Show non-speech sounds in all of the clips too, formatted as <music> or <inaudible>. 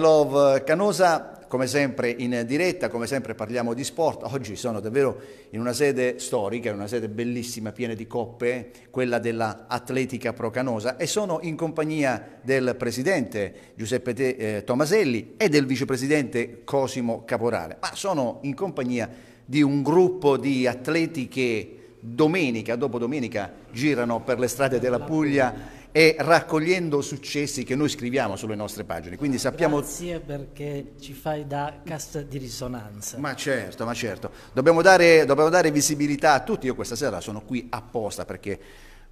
Love Canosa, come sempre in diretta, come sempre parliamo di sport. Oggi sono davvero in una sede storica, una sede bellissima, piena di coppe, quella della Atletica Pro Canosa e sono in compagnia del presidente Giuseppe eh, Tomaselli e del vicepresidente Cosimo Caporale, ma sono in compagnia di un gruppo di atleti che domenica dopo domenica girano per le strade della Puglia e raccogliendo successi che noi scriviamo sulle nostre pagine. Quindi sappiamo... Grazie perché ci fai da cassa di risonanza. Ma certo, ma certo. Dobbiamo dare, dobbiamo dare visibilità a tutti. Io questa sera sono qui apposta perché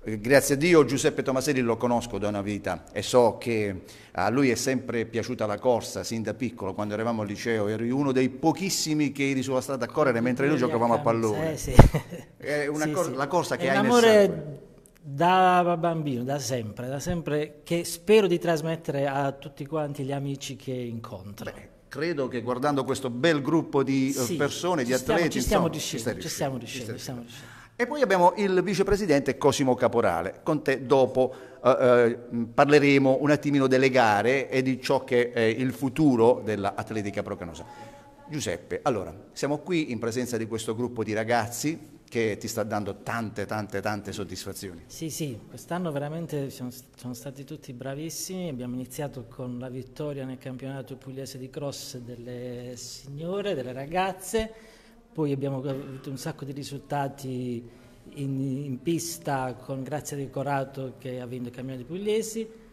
eh, Grazie a Dio Giuseppe Tomaselli lo conosco da una vita e so che a lui è sempre piaciuta la corsa, sin da piccolo, quando eravamo al liceo, eri uno dei pochissimi che eri sulla strada a correre mentre noi giocavamo a pallone. Eh, sì. È una Sì, cor- sì. la corsa che È hai nel sangue. Da bambino, da sempre, da sempre, che spero di trasmettere a tutti quanti gli amici che incontro. Beh, credo che guardando questo bel gruppo di eh, Sì, persone, di stiamo- atleti, ci stiamo insomma, riuscendo, ci stiamo riuscendo, ci stiamo riuscendo. E poi abbiamo il vicepresidente Cosimo Caporale. Con te dopo eh, eh, parleremo un attimino delle gare e di ciò che è il futuro dell'atletica procanosa. Giuseppe, allora, siamo qui in presenza di questo gruppo di ragazzi che ti sta dando tante, tante, tante soddisfazioni. Sì, sì, quest'anno veramente siamo, sono stati tutti bravissimi. Abbiamo iniziato con la vittoria nel campionato pugliese di cross delle signore, delle ragazze, poi abbiamo avuto un sacco di risultati in, in pista con Grazia di Corato che ha vinto i campionati pugliesi.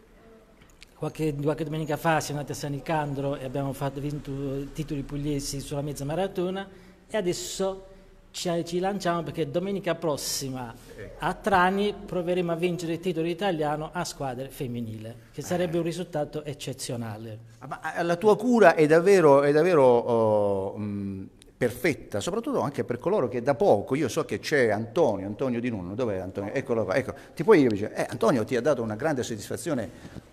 Qualche, qualche domenica fa siamo andati a San Nicandro e abbiamo fatto, vinto titoli pugliesi sulla mezza maratona e adesso ci, ci lanciamo perché domenica prossima a Trani proveremo a vincere il titolo italiano a squadre femminile, che sarebbe un risultato eccezionale. Ah, Ma eh, la tua cura è davvero, è davvero oh, mh, perfetta, soprattutto anche per coloro che da poco, io so che c'è Antonio, Antonio Di Nunno, dov'è Antonio? Eccolo qua, ecco, ti puoi dire, eh, Antonio ti ha dato una grande soddisfazione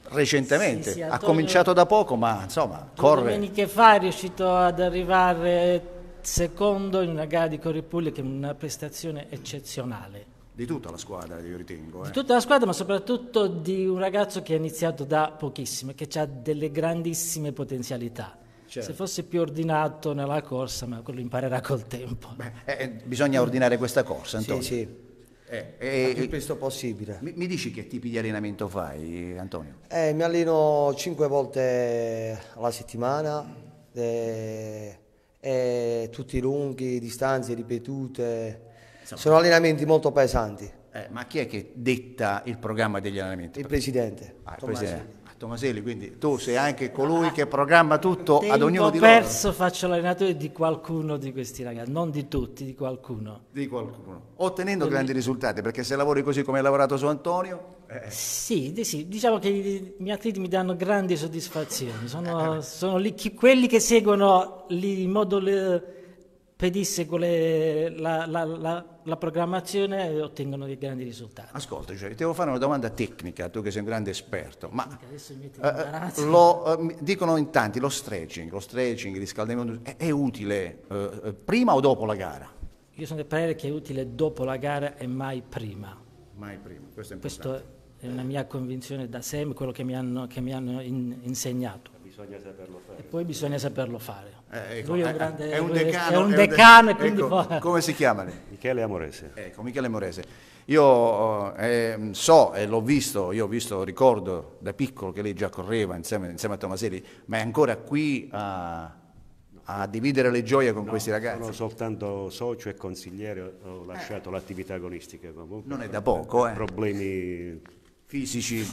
recentemente, Sì, sì, ha Antonio- cominciato da poco, ma insomma, corre. domeniche fa è riuscito ad arrivare secondo in una gara di Corripuglia che è una prestazione eccezionale. Di tutta la squadra, io ritengo. Di eh. tutta la squadra, ma soprattutto di un ragazzo che ha iniziato da pochissimo e che ha delle grandissime potenzialità. Certo. Se fosse più ordinato nella corsa, ma quello imparerà col tempo. Beh, eh, bisogna ordinare questa corsa, Sì, Antonio. sì, Eh, il eh, più presto possibile. mi, mi dici che tipi di allenamento fai, Antonio? Eh, mi alleno cinque volte alla settimana, eh, eh, tutti lunghi, distanze ripetute. Sono allenamenti molto pesanti. Eh, ma chi è che detta il programma degli allenamenti? Il presidente, Ah, il presidente. Tomaselli, quindi tu sei anche colui che programma tutto ad Tempo ognuno di loro. perso faccio l'allenatore di qualcuno di questi ragazzi, non di tutti, di qualcuno. Di qualcuno. Ottenendo grandi risultati, perché se lavori così come hai lavorato su Antonio, eh, Sì, sì, diciamo che i miei atleti mi danno grandi soddisfazioni, Eh, sono, sono lì chi- quelli che seguono lì in modo le- pedissequo le- la, la- la- la programmazione e ottengono dei grandi risultati. ascolta, cioè, devo fare una domanda tecnica, tu che sei un grande esperto, ma eh, lo, eh, dicono in tanti lo stretching, lo stretching, il riscaldamento, è, è utile eh, eh, prima o dopo la gara? Io sono del parere che è utile dopo la gara e mai prima. Mai prima, questo è importante. Questa è una mia convinzione da sempre, quello che mi hanno, che mi hanno in- insegnato. Bisogna saperlo fare. E poi bisogna saperlo fare. Eh, ecco, Lui è un eh, grande è un decano, è un è un de- decano e quindi ecco, come si chiama? Michele Amorese. Ecco, Michele Morese. Io eh, so e l'ho visto, io ho visto, ricordo da piccolo che lei già correva insieme, insieme a Tomaselli, ma è ancora qui a, a dividere le gioie con questi ragazzi. Sono soltanto socio e consigliere, ho lasciato l'attività agonistica comunque. Non è da poco, eh. Problemi Fisici,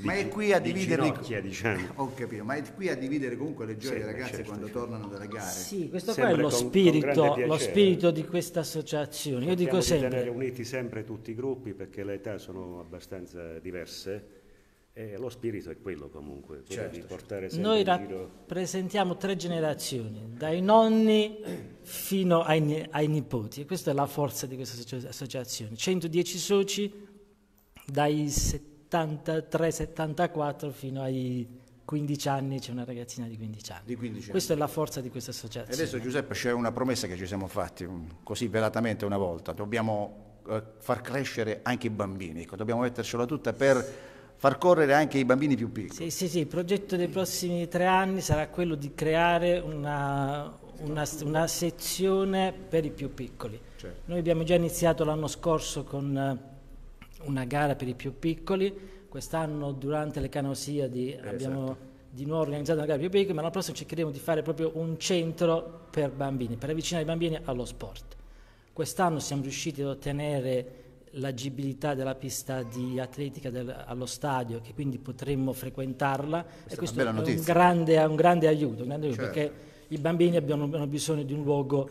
ma è qui a di dividere ginocchia, diciamo. Ho capito, ma è qui a dividere comunque le gioie Sì, dei ragazzi certo, quando certo. tornano dalle gare. Sì, questo qua Sempre è lo con- con spirito, grande lo spirito di questa associazione. Io dico di tenere sempre, uniti sempre tutti i gruppi perché le età sono abbastanza diverse e lo spirito è quello comunque, quello Certo. di portare sempre noi in giro... rappresentiamo tre generazioni, dai nonni fino ai, ai nipoti. E questa è la forza di questa associa- associazione. 110 soci dai 73-74 fino ai 15 anni, c'è una ragazzina di 15 anni. Di 15 anni. Questa è la forza di questa E associazione. adesso Giuseppe c'è una promessa che ci siamo fatti mm, così velatamente una volta, dobbiamo eh, far crescere anche i bambini, ecco, dobbiamo mettercela tutta per far correre anche i bambini più piccoli. Sì, sì, sì, il progetto dei prossimi tre anni sarà quello di creare una, una, una sezione per i più piccoli. Certo. Noi abbiamo già iniziato l'anno scorso con eh, una gara per i più piccoli, quest'anno durante le Canosiadi esatto. abbiamo di nuovo organizzato una gara per i più piccoli, ma l'anno prossimo cercheremo di fare proprio un centro per bambini, per avvicinare i bambini allo sport. Quest'anno siamo riusciti ad ottenere l'agibilità della pista di atletica del, allo stadio, che quindi potremmo frequentarla Questa e questo è, è un, grande, un grande aiuto, un grande aiuto certo. perché i bambini abbiano, hanno bisogno di un luogo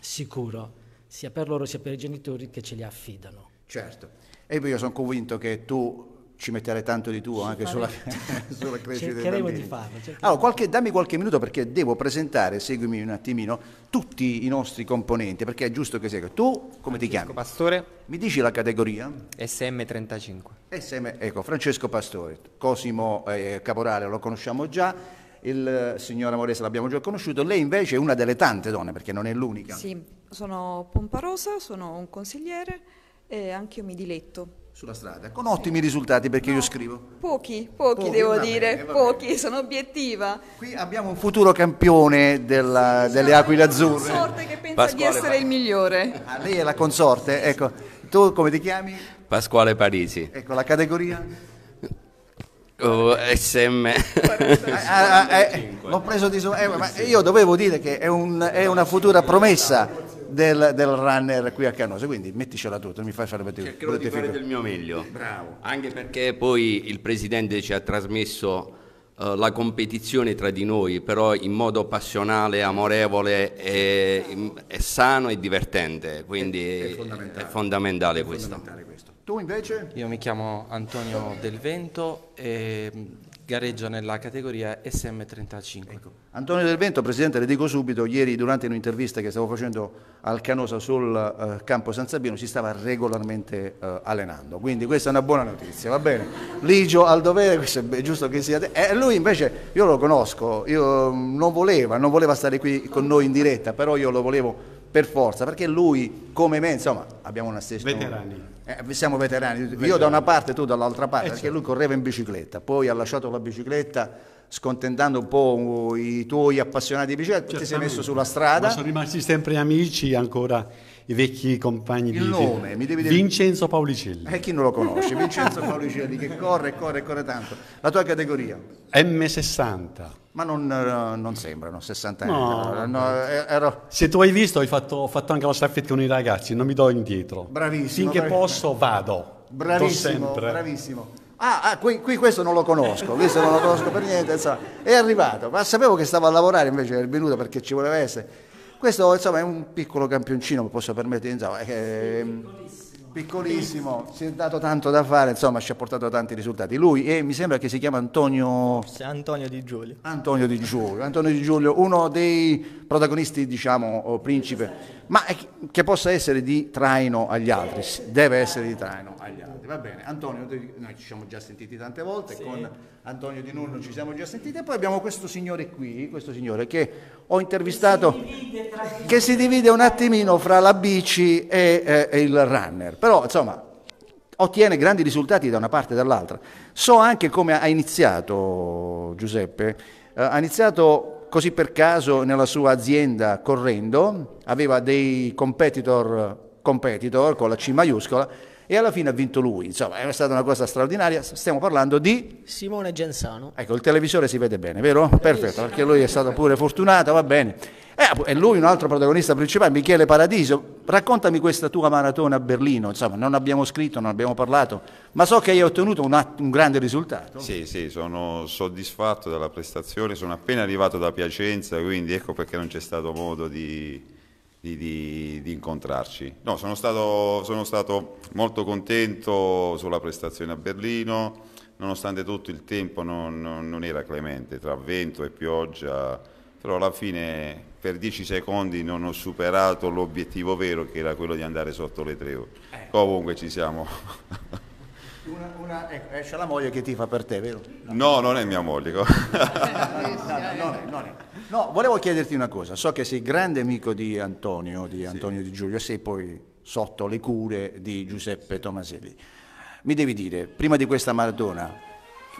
sicuro, sia per loro sia per i genitori che ce li affidano. Certo, e io sono convinto che tu ci metterai tanto di tuo anche sulla, <laughs> sulla crescita cercheremo di farlo cercheremo. Allora, qualche, dammi qualche minuto perché devo presentare seguimi un attimino tutti i nostri componenti perché è giusto che sia tu come ti chiami? Pastore mi dici la categoria? SM35 SM, ecco Francesco Pastore Cosimo eh, Caporale lo conosciamo già il signor Amorese l'abbiamo già conosciuto, lei invece è una delle tante donne perché non è l'unica. Sì, sono Pomparosa, sono un consigliere e anche io mi diletto sulla strada, con ottimi risultati perché no, io scrivo. Pochi, pochi, pochi devo dire, bene, pochi, bene. sono obiettiva. Qui abbiamo un futuro campione della, sì, delle Aquile Azzurre. La consorte che pensa Pasquale di essere Parisi. il migliore. Ah, lei è la consorte, ecco. Tu come ti chiami? Pasquale Parisi. Ecco, la categoria? Oh, SM ah, ah, eh, l'ho preso di su eh, ma io dovevo dire che è, un, è una futura promessa del, del, runner qui a Canosa, quindi metticela tutta, mi fai fare vedere. Cercherò di fare del mio meglio, Bravo. anche perché poi il Presidente ci ha trasmesso uh, la competizione tra di noi, però in modo passionale, amorevole, e, e sano e divertente, quindi è, è fondamentale, è fondamentale, è questo. fondamentale questo. Tu invece? Io mi chiamo Antonio Del Vento e gareggio nella categoria SM35. Ecco. Antonio Del Vento, Presidente, le dico subito, ieri durante un'intervista che stavo facendo al Canosa sul uh, campo San Sabino si stava regolarmente uh, allenando, quindi questa è una buona notizia, va bene? Ligio al dovere, <laughs> questo è giusto che sia... E lui invece, io lo conosco, io mm, non voleva, non voleva stare qui con noi in diretta, però io lo volevo per forza, perché lui, come me, insomma, abbiamo una stessa... Veterani. Eh, siamo veterani, veterani. io da una parte, tu dall'altra parte, eh, perché certo. lui correva in bicicletta, poi ha lasciato la bicicletta scontentando un po' i tuoi appassionati di bicicletta, ti sei messo sulla strada. Ma sono rimasti sempre amici ancora i vecchi compagni il di nome, mi devi dire... Vincenzo Paolicelli. E eh, chi non lo conosce? Vincenzo Paolicelli che corre, corre, corre tanto. La tua categoria? M60. Ma non, eh, non sembrano 60 anni. No, no, ero... Se tu hai visto, hai fatto, ho fatto anche la staffetta con i ragazzi, non mi do indietro. Bravissimo. Finché bravissimo. posso vado. Bravissimo, bravissimo. Ah, ah qui, qui, questo non lo conosco, questo non lo conosco per niente, insomma, è arrivato, ma sapevo che stava a lavorare invece è venuto perché ci voleva essere questo insomma, è un piccolo campioncino, posso permettere, insomma, è, piccolissimo, si è dato tanto da fare, insomma ci ha portato tanti risultati. Lui e mi sembra che si chiama Antonio... Antonio Di Giulio. Antonio Di Giulio, Antonio Di Giulio, uno dei protagonisti, diciamo, principe, ma che possa essere di traino agli altri, deve essere di traino agli altri. Va bene, Antonio, noi ci siamo già sentiti tante volte, sì. con Antonio Di Nurno ci siamo già sentiti e poi abbiamo questo signore qui, questo signore che ho intervistato, che si, che si divide un attimino fra la bici e, eh, e il runner, però insomma ottiene grandi risultati da una parte e dall'altra. So anche come ha iniziato Giuseppe, eh, ha iniziato così per caso nella sua azienda correndo, aveva dei competitor, competitor con la C maiuscola e alla fine ha vinto lui, insomma è stata una cosa straordinaria, stiamo parlando di... Simone Gensano. Ecco, il televisore si vede bene, vero? Perfetto, perché lui è stato pure fortunato, va bene. E lui un altro protagonista principale, Michele Paradiso, raccontami questa tua maratona a Berlino, insomma non abbiamo scritto, non abbiamo parlato, ma so che hai ottenuto un, un grande risultato. Sì, sì, sono soddisfatto della prestazione, sono appena arrivato da Piacenza, quindi ecco perché non c'è stato modo di di, di, di incontrarci. No, sono stato, sono stato molto contento sulla prestazione a Berlino, nonostante tutto il tempo non, non, non, era clemente, tra vento e pioggia, però alla fine per 10 secondi non ho superato l'obiettivo vero che era quello di andare sotto le tre ore. Eh. Comunque ci siamo. <laughs> Una, una, ecco, esce la moglie che ti fa per te, vero? No, no non è mia moglie. <laughs> no, no, no, no, volevo chiederti una cosa. So che sei grande amico di Antonio, di Antonio sì. Di Giulio, e sei poi sotto le cure di Giuseppe Tomaselli. mi devi dire, prima di questa maratona,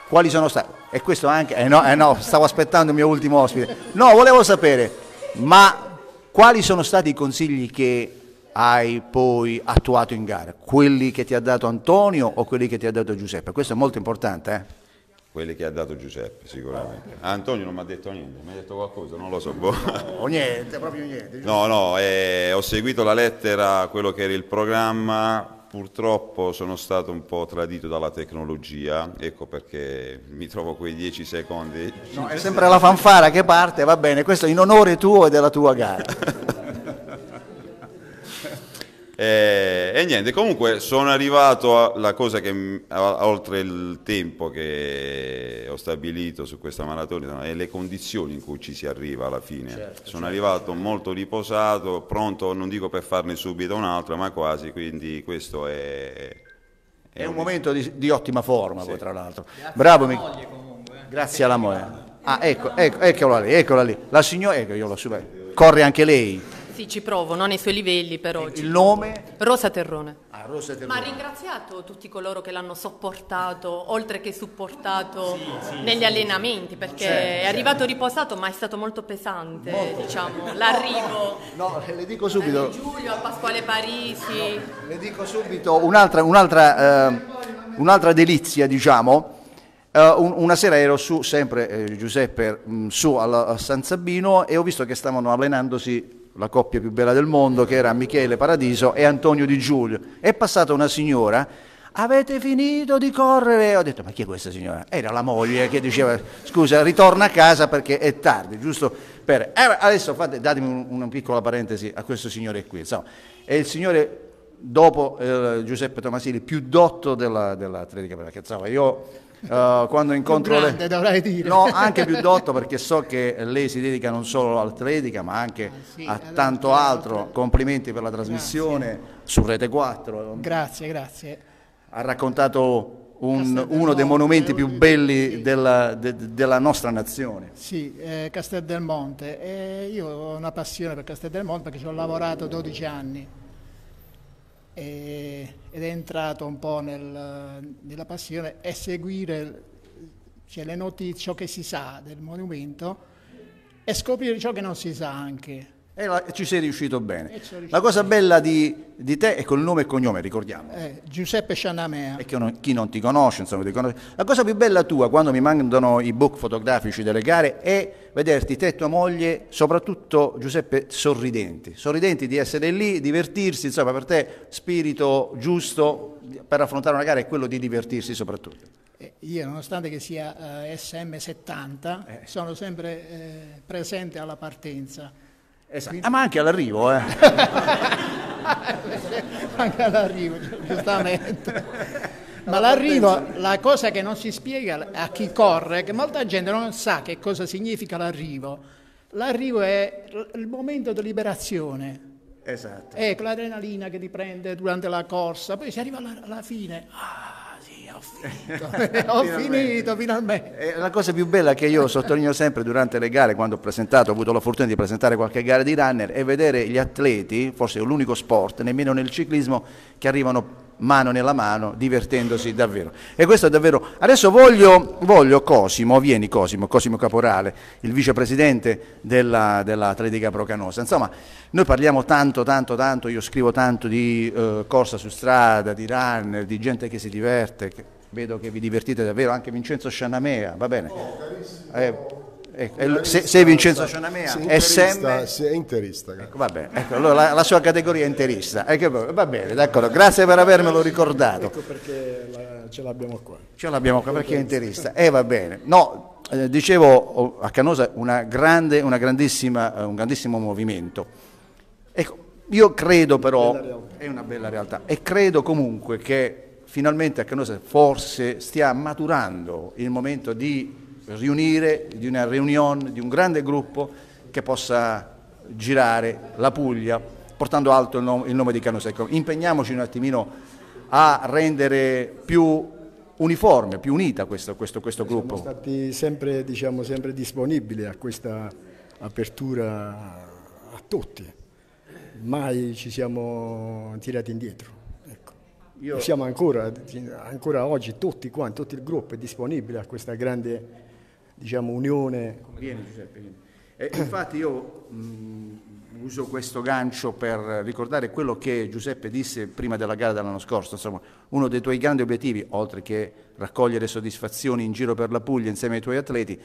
quali sono stati... E questo anche... Eh no, eh no, stavo aspettando il mio ultimo ospite. No, volevo sapere, ma quali sono stati i consigli che hai poi attuato in gara? Quelli che ti ha dato Antonio o quelli che ti ha dato Giuseppe? Questo è molto importante, eh? Quelli che ha dato Giuseppe, sicuramente. Antonio non mi ha detto niente, mi ha detto qualcosa, non lo so. Boh. <laughs> O niente, proprio niente. No, no, eh, ho seguito la lettera, quello che era il programma, purtroppo sono stato un po' tradito dalla tecnologia, ecco perché mi trovo quei 10 secondi. No, è sempre la fanfara che parte, va bene, questo in onore tuo e della tua gara. <laughs> E, e, niente, comunque sono arrivato alla cosa che a, oltre il tempo che ho stabilito su questa maratona e le condizioni in cui ci si arriva alla fine. Certo, sono certo. arrivato molto riposato, pronto, non dico per farne subito un'altra, ma quasi, quindi questo è... È, è un, un momento di, di, ottima forma, sì. poi tra l'altro. Grazie Bravo, alla moglie comunque. Eh. Grazie alla moglie. Ah, ecco, ecco, eccola lì, eccola lì. La signora, ecco, io lo so, corre anche lei. Sì, ci provo, non ai suoi livelli però. Il nome? Rosa Terrone. Ah, Rosa Terrone. Ma ha ringraziato tutti coloro che l'hanno sopportato, oltre che supportato sì, sì, negli sì, allenamenti, perché certo, è arrivato certo. riposato ma è stato molto pesante, molto diciamo, l'arrivo. No, no, le dico subito. Giulio, a Pasquale Parisi. No, le dico subito un'altra, un'altra, eh, un'altra delizia, diciamo. Uh, un, una sera ero su, sempre eh, Giuseppe, mh, mm, su a San Sabino e ho visto che stavano allenandosi la coppia più bella del mondo, che era Michele Paradiso e Antonio Di Giulio. È passata una signora, avete finito di correre? Ho detto, ma chi è questa signora? Era la moglie che diceva, scusa, ritorna a casa perché è tardi, giusto per... Eh, adesso fate, datemi un, una piccola parentesi a questo signore qui. Insomma, è il signore, dopo eh, Giuseppe Tomasini, più dotto della, dell'atletica, perché insomma, io Uh, quando incontro grande, le... dovrai dire. No, anche più dotto perché so che lei si dedica non solo all'atletica ma anche ah, sì, a tanto altro. Complimenti per la trasmissione grazie. su Rete 4. Grazie, grazie. Ha raccontato un, uno dei monumenti più belli sì. della, de, della, nostra nazione. Sì, eh, Castel del Monte. E io ho una passione per Castel del Monte perché ci ho lavorato 12 anni e, ed è entrato un po' nel, nella passione e seguire cioè, le notizie, ciò che si sa del monumento e scoprire ciò che non si sa anche. E la, ci sei riuscito bene. Riuscito la cosa bella di, di, te è col nome e cognome, ricordiamo. Eh, Giuseppe Sciannamea. E non, chi non ti conosce, insomma, ti conosce. La cosa più bella tua quando mi mandano i book fotografici delle gare è vederti te e tua moglie, soprattutto Giuseppe, sorridenti. Sorridenti di essere lì, divertirsi, insomma, per te spirito giusto per affrontare una gara è quello di divertirsi soprattutto. Eh, io, nonostante che sia uh, SM70, eh. sono sempre eh, presente alla partenza Esatto. Ah, ma anche all'arrivo, eh. <laughs> anche all'arrivo, giustamente. <laughs> Ma l'arrivo, la cosa che non si spiega a chi corre, che molta gente non sa che cosa significa l'arrivo. L'arrivo è il momento di liberazione. Esatto. Ecco, l'adrenalina che ti prende durante la corsa, poi si arriva alla, alla fine. Ah, ho finito, <laughs> <laughs> ho finito finalmente. E la cosa più bella che io sottolineo sempre durante le gare, quando ho presentato, ho avuto la fortuna di presentare qualche gara di runner, è vedere gli atleti, forse è l'unico sport, nemmeno nel ciclismo, che arrivano mano nella mano, divertendosi davvero. E questo è davvero... Adesso voglio, voglio Cosimo, vieni Cosimo, Cosimo Caporale, il vicepresidente della, dell'Atletica Procanosa. Insomma, noi parliamo tanto, tanto, tanto, io scrivo tanto di eh, corsa su strada, di runner, di gente che si diverte, che vedo che vi divertite davvero, anche Vincenzo Scianamea, va bene? Oh, Ecco, se, sei Vincenzo Cianamea, SM... È interista. Ecco, vabbè, ecco, allora la, la, sua categoria è interista. Ecco, va bene, d'accordo. Grazie per avermelo ricordato. Ecco perché la, ce l'abbiamo qua. Ce l'abbiamo qua perché è interista. Eh, va bene. No, eh, dicevo, a Canosa una grande, una grandissima, uh, un grandissimo movimento. Ecco, io credo però, è una bella realtà, e credo comunque che finalmente a Canosa forse stia maturando il momento di riunire, di una riunione, di un grande gruppo che possa girare la Puglia portando alto il nome, il nome di Canosecco. Impegniamoci un attimino a rendere più uniforme, più unita questo, questo, questo gruppo. Siamo stati sempre, diciamo, sempre disponibili a questa apertura a tutti, mai ci siamo tirati indietro. Ecco. Io... Siamo ancora, ancora oggi, tutti quanti, tutto il gruppo è disponibile a questa grande diciamo, unione. Vieni Giuseppe, vieni. E infatti io mh, uso questo gancio per ricordare quello che Giuseppe disse prima della gara dell'anno scorso, insomma, uno dei tuoi grandi obiettivi, oltre che raccogliere soddisfazioni in giro per la Puglia insieme ai tuoi atleti,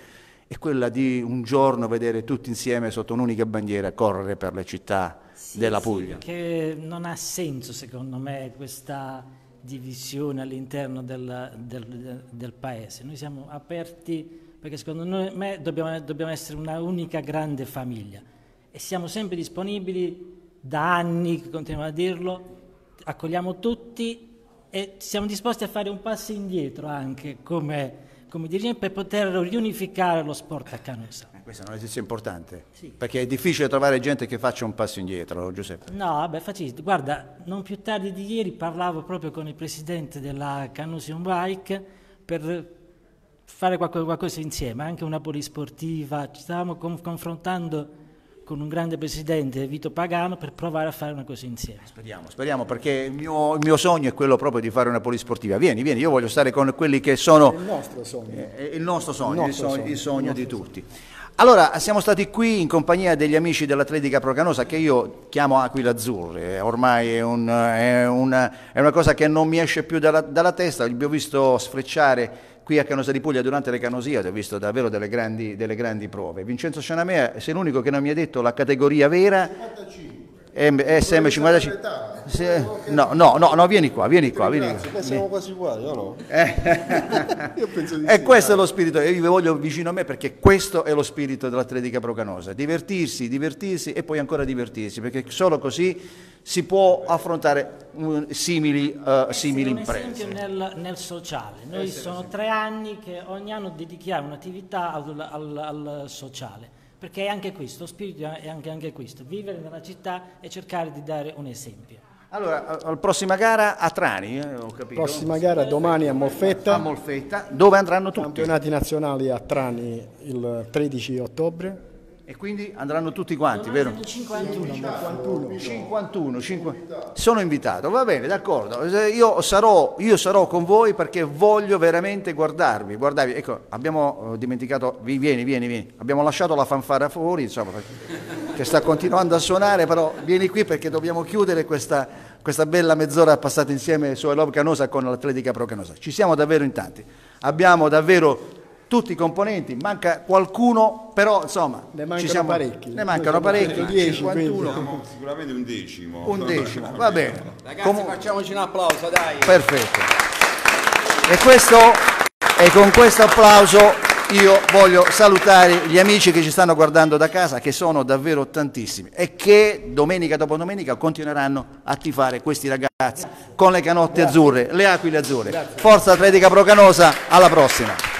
è quella di un giorno vedere tutti insieme sotto un'unica bandiera correre per le città sì, della Puglia. Sì, che non ha senso secondo me questa divisione all'interno del, del, del, paese. Noi siamo aperti perché secondo me dobbiamo, dobbiamo essere una unica grande famiglia e siamo sempre disponibili da anni, continuiamo a dirlo, accogliamo tutti e siamo disposti a fare un passo indietro anche come come dirigente per poter riunificare lo sport a Canosa. Eh, questa è una notizia importante, sì. perché è difficile trovare gente che faccia un passo indietro, Giuseppe. No, vabbè, facile. Guarda, non più tardi di ieri parlavo proprio con il presidente della Canusium Bike per fare qualcosa insieme, anche una polisportiva, ci stavamo confrontando con un grande presidente, Vito Pagano, per provare a fare una cosa insieme. Speriamo, speriamo, perché il mio, il mio sogno è quello proprio di fare una polisportiva. Vieni, vieni, io voglio stare con quelli che sono... Il nostro sogno. È il nostro sogno, il, nostro il sogno, il sogno di tutti. Allora, siamo stati qui in compagnia degli amici dell'Atletica Procanosa che io chiamo Aquila Azzurre, ormai è, un, è, una, è, una, cosa che non mi esce più dalla, dalla testa, li ho visto sfrecciare qui a Canosa di Puglia durante le Canosiate ho visto davvero delle grandi, delle grandi prove. Vincenzo Cianamea sei l'unico che non mi ha detto la categoria vera. 55. SM55 no, no, no, no, vieni qua, vieni qua. Vieni qua. Siamo quasi uguali, o no? Eh. <laughs> Io penso di e sì, questo è lo spirito, io vi voglio vicino a me perché questo è lo spirito dell'atletica procanosa, divertirsi, divertirsi e poi ancora divertirsi, perché solo così si può affrontare simili, uh, simili imprese. Un esempio nel, nel sociale, noi eh, sono tre anni che ogni anno dedichiamo un'attività al, al, al sociale perché è anche questo, lo spirito è anche, anche questo, vivere nella città e cercare di dare un esempio. Allora, la prossima gara a Trani, eh, ho capito. Prossima gara domani a Molfetta. A Molfetta, dove andranno tutti? Campionati nazionali a Trani il 13 ottobre. E quindi andranno tutti quanti, vero? 51. 51. 51, 50. Sono invitato, va bene, d'accordo. Io sarò, io sarò, con voi perché voglio veramente guardarvi. guardarvi. Ecco, abbiamo eh, dimenticato, vieni, vieni, vieni. Abbiamo lasciato la fanfara fuori, insomma, che sta continuando a suonare, però vieni qui perché dobbiamo chiudere questa, questa bella mezz'ora passata insieme su Love Canosa con l'Atletica Pro Canosa. Ci siamo davvero in tanti. Abbiamo davvero tutti i componenti, manca qualcuno, però insomma ne mancano siamo, parecchi. Ne mancano parecchi, 10, 51. Sicuramente un decimo. Un decimo, va bene. Ragazzi, Com- facciamoci un applauso, dai. Perfetto. E, questo, e con questo applauso io voglio salutare gli amici che ci stanno guardando da casa, che sono davvero tantissimi e che domenica dopo domenica continueranno a tifare questi ragazzi con le canotte azzurre, le aquile azzurre. Forza Atletica Procanosa, alla prossima.